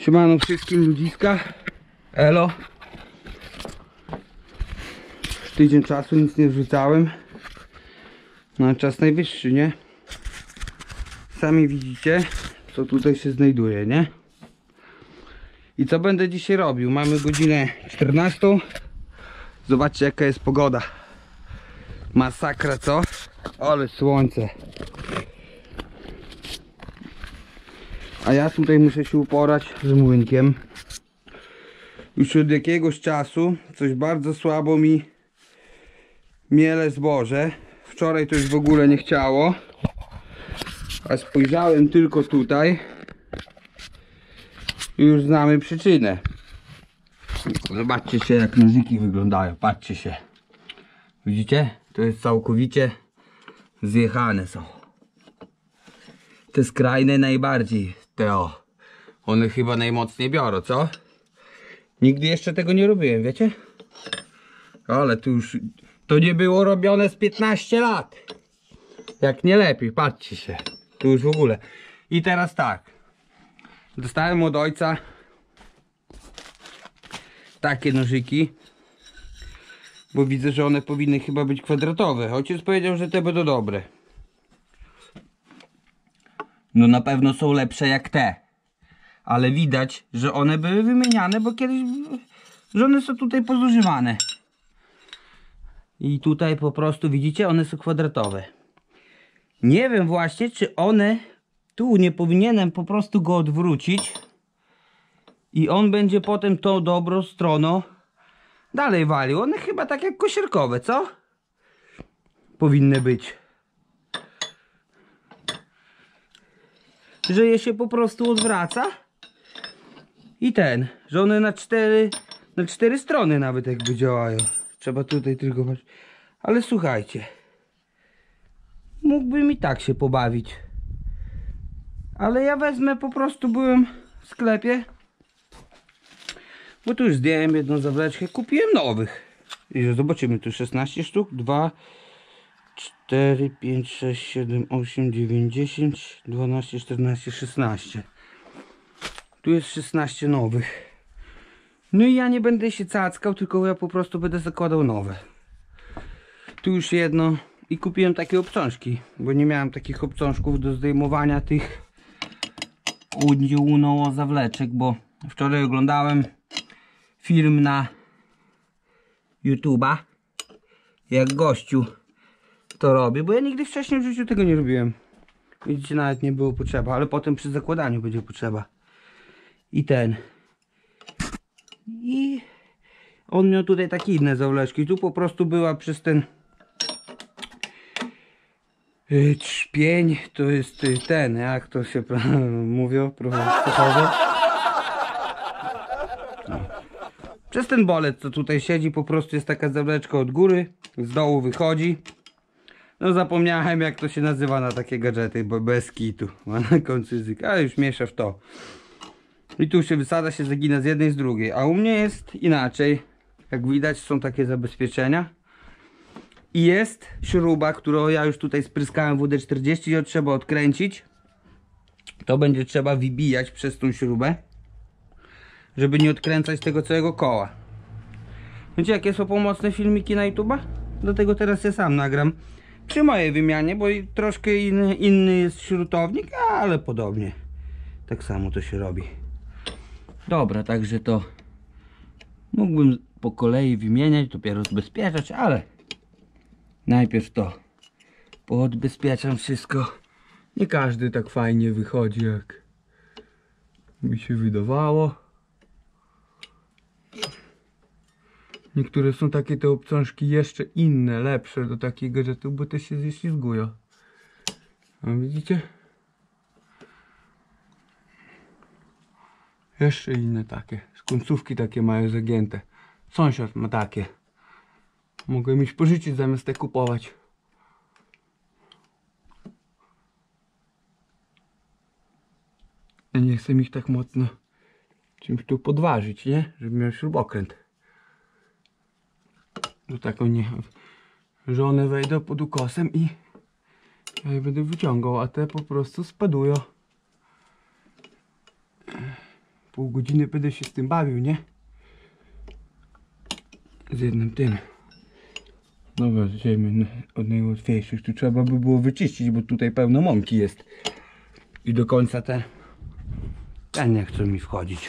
Siemano wszystkim ludziska. Elo. Tydzień czasu nic nie wrzucałem. No czas najwyższy, nie? Sami widzicie, co tutaj się znajduje, nie? I co będę dzisiaj robił? Mamy godzinę 14. Zobaczcie jaka jest pogoda. Masakra, co? Ale słońce. A ja tutaj muszę się uporać z młynkiem. Już od jakiegoś czasu coś bardzo słabo mi miele zboże. Wczoraj to już w ogóle nie chciało. A spojrzałem tylko tutaj. I już znamy przyczynę. Zobaczcie się jak nożyki wyglądają. Patrzcie się. Widzicie? To jest całkowicie zjechane są. Te skrajne najbardziej. Te o. One chyba najmocniej biorą, co? Nigdy jeszcze tego nie robiłem, wiecie? Ale tu już... To nie było robione z 15 lat. Jak nie lepiej, patrzcie się. Tu już w ogóle. I teraz tak. Dostałem od ojca takie nożyki. Bo widzę, że one powinny chyba być kwadratowe. Ojciec powiedział, że te będą dobre. No na pewno są lepsze jak te. Ale widać, że one były wymieniane, bo kiedyś... Że one są tutaj pozużywane. I tutaj po prostu widzicie, one są kwadratowe. Nie wiem właśnie, czy one... Tu nie powinienem po prostu go odwrócić. I on będzie potem tą dobrą stroną dalej walił. One chyba tak jak kosierkowe, co? Powinny być. Że je się po prostu odwraca. I ten, że one na cztery, na cztery strony nawet jakby działają. Trzeba tutaj tylko patrzeć. Ale słuchajcie. Mógłbym i tak się pobawić. Ale ja wezmę po prostu, byłem w sklepie. Bo tu już zdjąłem jedną zawleczkę, kupiłem nowych. I zobaczymy, tu 16 sztuk, 2, 4, 5, 6, 7, 8, 9, 10, 12, 14, 16. Tu jest 16 nowych. No i ja nie będę się cackał, tylko ja po prostu będę zakładał nowe. Tu już jedno i kupiłem takie obcążki, bo nie miałem takich obcążków do zdejmowania tych uno zawleczek, bo wczoraj oglądałem film na YouTube'a jak gościu to robi, bo ja nigdy wcześniej w życiu tego nie robiłem. Widzicie, nawet nie było potrzeba, ale potem przy zakładaniu będzie potrzeba. I ten. I on miał tutaj takie inne zawleczki. Tu po prostu była przez ten y, trzpień, to jest y, ten, jak to się mówią, profesorowie. Przez ten bolec, co tutaj siedzi, po prostu jest taka zawleczka od góry, z dołu wychodzi. No zapomniałem jak to się nazywa na takie gadżety, bo bez kitu. Ma na końcu język, ale już miesza w to. I tu się wysada, się zagina z jednej z drugiej. A u mnie jest inaczej. Jak widać są takie zabezpieczenia. I jest śruba, którą ja już tutaj spryskałem WD-40 i ją trzeba odkręcić. To będzie trzeba wybijać przez tą śrubę. Żeby nie odkręcać tego całego koła. Wiecie jakie są pomocne filmiki na YouTube'a? Do tego teraz ja sam nagram przy mojej wymianie, bo troszkę inny, inny jest śrutownik, ale podobnie. Tak samo to się robi. Dobra, także to mógłbym po kolei wymieniać, dopiero odbezpieczać, ale najpierw to poodbezpieczam wszystko. Nie każdy tak fajnie wychodzi, jak mi się wydawało. Niektóre są takie te obcążki jeszcze inne, lepsze do takich gadżetów, bo te się ześlizgują. A widzicie? Jeszcze inne takie. Z końcówki takie mają zagięte. Sąsiad ma takie. Mogę mieć pożyczyć zamiast te kupować. Ja nie chcę ich tak mocno czymś tu podważyć, nie? Żeby miał śrubokręt. No taką nie... Że one wejdą pod ukosem i ja je będę wyciągał, a te po prostu spadują. Pół godziny będę się z tym bawił, nie? Z jednym tym. Dobra, zaczniemy od najłatwiejszych. Tu trzeba by było wyczyścić, bo tutaj pełno mąki jest. I do końca ten... Ten nie chce mi wchodzić.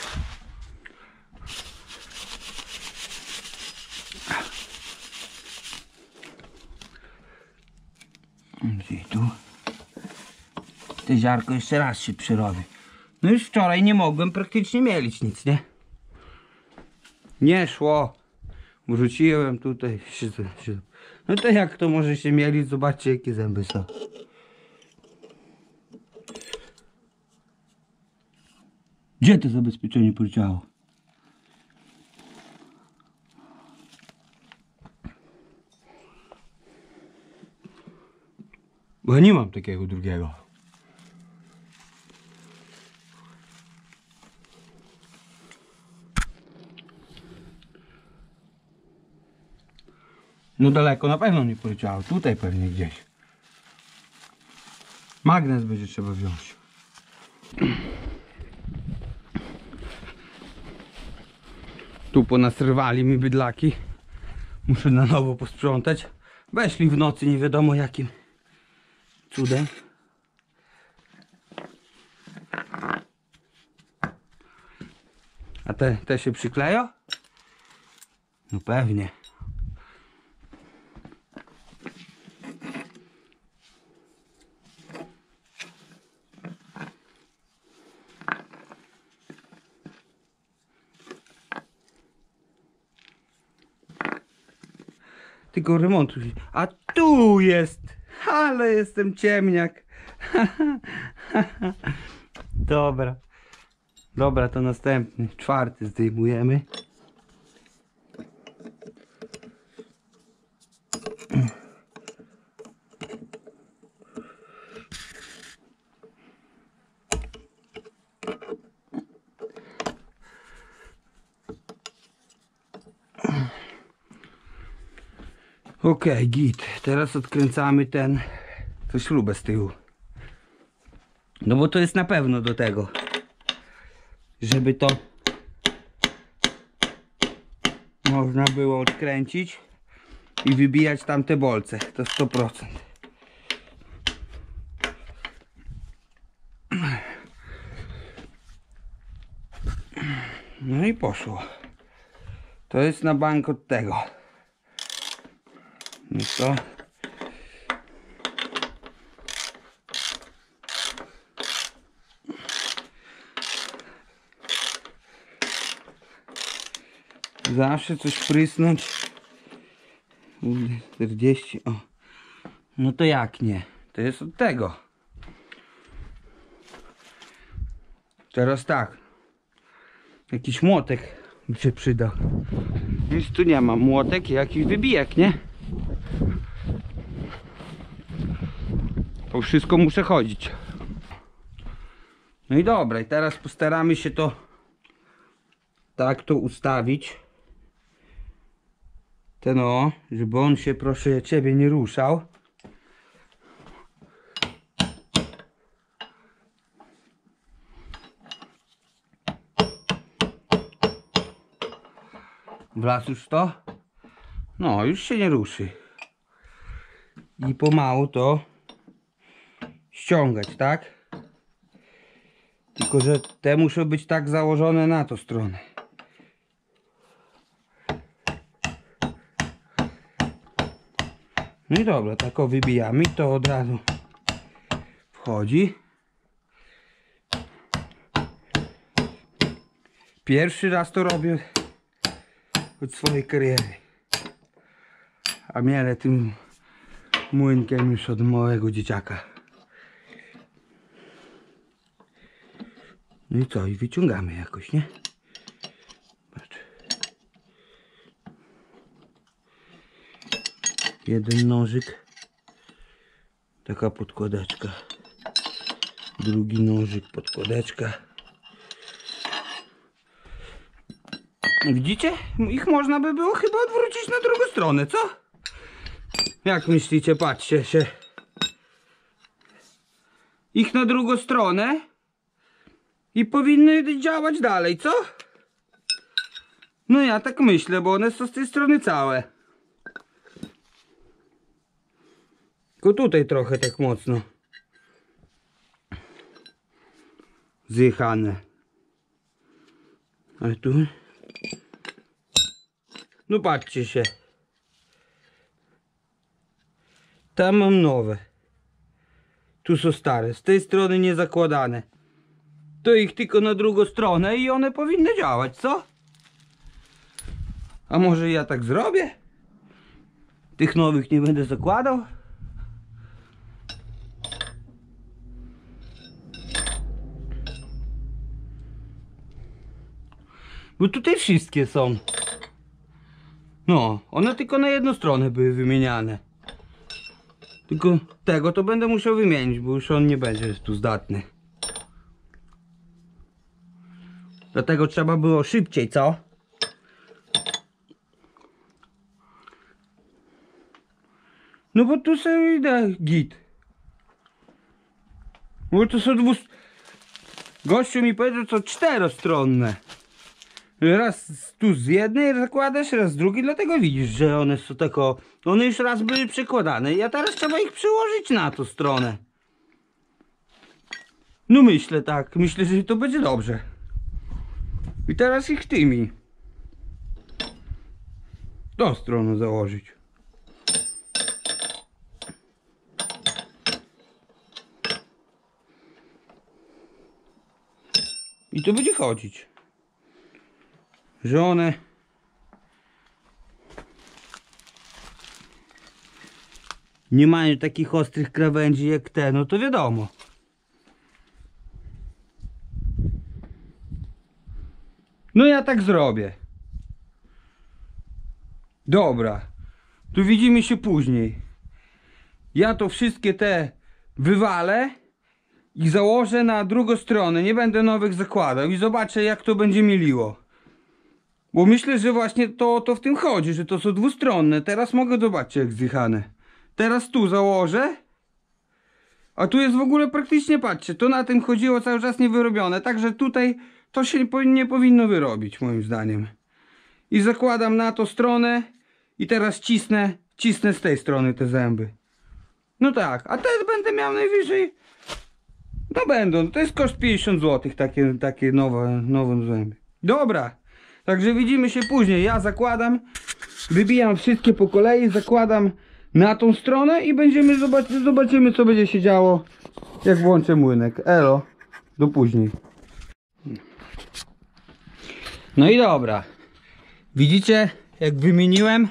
I tu. Te ziarko jeszcze raz się przyrobi. No już wczoraj nie mogłem praktycznie mielić nic, nie? Nie szło. Wrzuciłem tutaj. No to jak to może się mielić? Zobaczcie jakie zęby są. Gdzie to zabezpieczenie poleciało? Nie mam takiego drugiego. No daleko na pewno nie poleciało. Tutaj pewnie gdzieś. Magnes będzie trzeba wziąć. Tu ponasrywali mi bydlaki. Muszę na nowo posprzątać. Weszli w nocy nie wiadomo jakim cudem. A te, te się przykleją? No pewnie. Tylko remontu. A tu jest! Ale jestem ciemniak. Dobra. Dobra, to następny, czwarty zdejmujemy. Okej, git. Teraz odkręcamy ten, to śrubę z tyłu. No bo to jest na pewno do tego, żeby to można było odkręcić i wybijać tamte bolce. To 100%. No i poszło. To jest na bank od tego. No to Zawsze coś prysnąć. Kurde, 40. O. No to jak nie? To jest od tego. Teraz tak. Jakiś młotek by się przydał. Nic tu nie ma. Młotek i jakiś wybijak, nie? To wszystko muszę chodzić. No i dobra, i teraz postaramy się to tak to ustawić. Ten o, żeby on się proszę ciebie nie ruszał. Wlazł to? No, już się nie ruszy. I pomału to ściągać, tak? Tylko, że te muszą być tak założone na tą stronę. No i dobra, tak o wybijamy, to od razu wchodzi. Pierwszy raz to robię od swojej kariery. A miele tym młynkiem już od małego dzieciaka. No i co? I wyciągamy jakoś, nie? Patrz. Jeden nożyk. Taka podkładeczka. Drugi nożyk, podkładeczka. Widzicie? Ich można by było chyba odwrócić na drugą stronę, co? Jak myślicie? Patrzcie się. Ich na drugą stronę I powinny działać dalej, co? No ja tak myślę, bo one są z tej strony całe. Tylko tutaj trochę tak mocno. Zjechane. Ale tu... No patrzcie się. Tam mam nowe. Tu są stare. Z tej strony nie zakładane. To ich tylko na drugą stronę i one powinny działać, co? A może ja tak zrobię? Tych nowych nie będę zakładał? Bo tutaj wszystkie są. No, one tylko na jedną stronę były wymieniane. Tylko tego to będę musiał wymienić, bo już on nie będzie tu zdatny. Dlatego trzeba było szybciej, co? No bo tu sobie idę git. Bo to są dwust... Gościu mi powiedział, co czterostronne. Raz tu z jednej zakładasz, raz z drugiej, dlatego widzisz, że one są tako... One już raz były przykładane, a teraz trzeba ich przyłożyć na tą stronę. No myślę tak, myślę, że to będzie dobrze. I teraz ich tymi. Tą stroną założyć. I to będzie chodzić. Że one nie mają takich ostrych krawędzi jak te, no to wiadomo. No ja tak zrobię. Dobra. Tu widzimy się później. Ja to wszystkie te wywalę i założę na drugą stronę. Nie będę nowych zakładał i zobaczę jak to będzie mieliło. Bo myślę, że właśnie to, to w tym chodzi, że to są dwustronne. Teraz mogę zobaczyć jak zjechane. Teraz tu założę. A tu jest w ogóle praktycznie, patrzcie, to na tym chodziło cały czas niewyrobione. Także tutaj to się nie powinno wyrobić moim zdaniem. I zakładam na tą stronę i teraz cisnę, cisnę z tej strony te zęby. No tak, a teraz będę miał najwyżej no będą, to jest koszt 50 zł takie, takie nowe, nowe zęby. Dobra, także widzimy się później. Ja zakładam, wybijam wszystkie po kolei, zakładam na tą stronę i będziemy zobaczyć, zobaczymy co będzie się działo jak włączę młynek. Elo, do później. No i dobra. Widzicie, jak wymieniłem,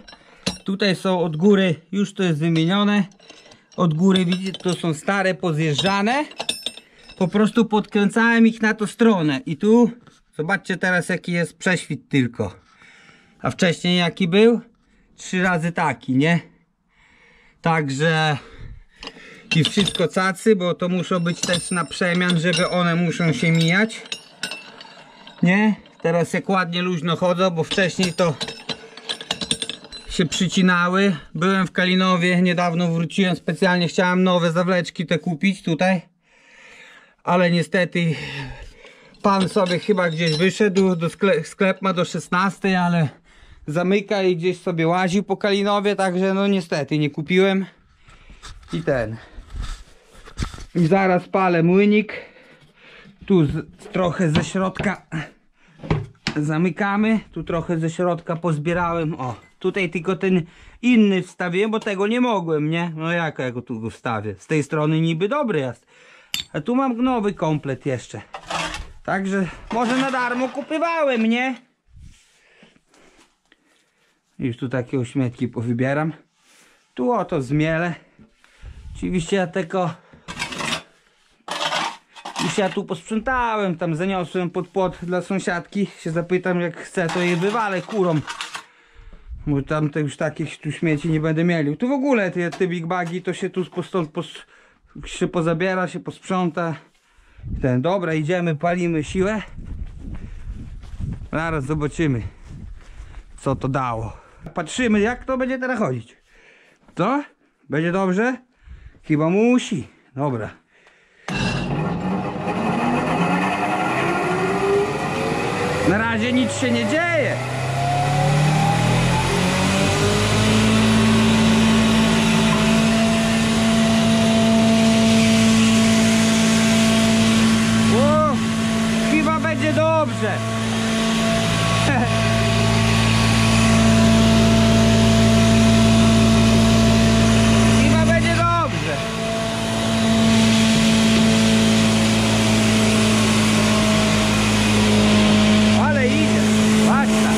tutaj są od góry, już to jest wymienione. Od góry widzicie, to są stare, pozjeżdżane po prostu podkręcałem ich na tą stronę i tu zobaczcie teraz jaki jest prześwit tylko a wcześniej jaki był? trzy razy taki, nie? także i wszystko cacy, bo to muszą być też na przemian, żeby one muszą się mijać nie? Teraz jak ładnie luźno chodzą, bo wcześniej to się przycinały. Byłem w Kalinowie, niedawno wróciłem specjalnie, chciałem nowe zawleczki te kupić tutaj. Ale niestety pan sobie chyba gdzieś wyszedł, do sklep, sklep ma do 16, ale zamyka i gdzieś sobie łaził po Kalinowie, także no niestety nie kupiłem. I ten. I zaraz palę młynik. Tu z, trochę ze środka zamykamy, tu trochę ze środka pozbierałem, o tutaj tylko ten inny wstawiłem, bo tego nie mogłem, nie? No jak ja go tu wstawię? Z tej strony niby dobry jest a tu mam nowy komplet jeszcze. Także może na darmo kupywałem, nie? Już tu takie ośmietki powybieram. Tu oto zmielę. Oczywiście ja tylko już ja tu posprzątałem, tam zaniosłem pod płot dla sąsiadki. Się zapytam jak chce, to je wywalę kurą. Bo tam te już takich tu śmieci nie będę mieli. Tu w ogóle te, te big bagi to się tu stąd pos, się pozabiera, się posprząta. Ten, dobra, idziemy, palimy siłę. Zaraz zobaczymy, co to dało. Patrzymy, jak to będzie teraz chodzić. Co? Będzie dobrze? Chyba musi. Dobra. Na razie nic się nie dzieje. O, chyba będzie dobrze. Chyba będzie dobrze. Ale idzie. Patrz tam.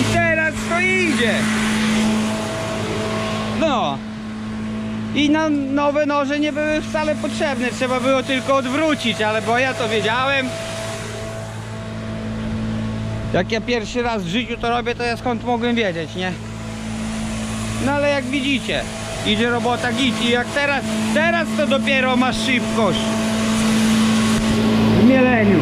I teraz to idzie. No. I na noże nie były wcale potrzebne, trzeba było tylko odwrócić, ale bo ja to wiedziałem. Jak ja pierwszy raz w życiu to robię, to ja skąd mogłem wiedzieć, nie? No ale jak widzicie, idzie robota git i jak teraz, teraz to dopiero masz szybkość w mieleniu.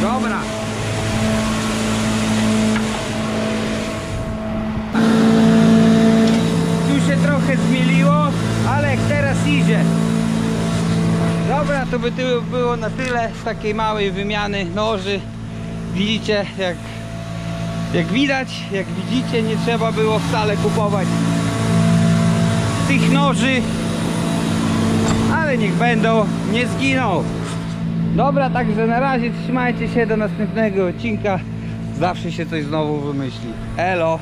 Dobra. Tu się trochę zmieliło, ale jak teraz idzie. To by było na tyle z takiej małej wymiany noży. Widzicie, jak, jak widać, jak widzicie, nie trzeba było wcale kupować tych noży. Ale niech będą, nie zginą. Dobra, także na razie trzymajcie się do następnego odcinka. Zawsze się coś znowu wymyśli. Elo!